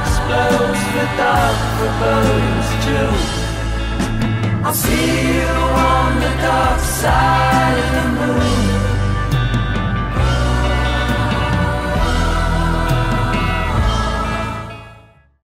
explodes without foreboding's too. I'll see you on the dark side.